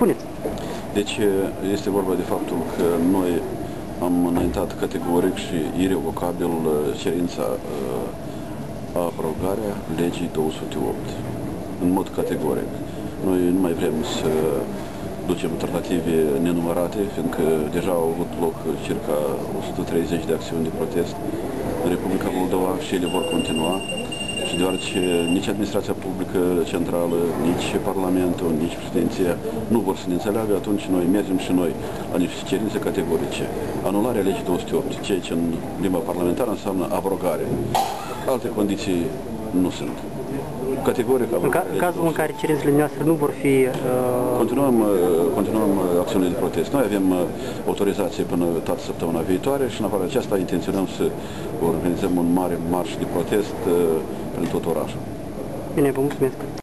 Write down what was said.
Spuneți. Deci este vorba de faptul că noi am înaintat categoric și irrevocabil uh, cerința uh, abrogarea legii 208 în mod categoric. Noi nu mai vrem să ducem tratative nenumărate, fiindcă deja au avut loc circa 130 de acțiuni de protest în Republica Moldova și ele vor continua și deoarece nici administrația publică centrală, nici Parlamentul, nici președinția nu vor să ne înțeleagă, atunci noi mergem și noi la niște cerințe categorice. Anularea legii 208, ceea ce în limba parlamentară înseamnă abrogare. Alte condiții nu sunt. Categoric În, ca, în cazul în care cerințele noastre nu vor fi... Uh... Continuăm, uh, continuăm uh, acțiunile de protest. Noi avem uh, autorizație până toată săptămâna viitoare și în afară aceasta intenționăm să organizăm un mare marș de protest prin tot orașul. Bine, vă mulțumesc.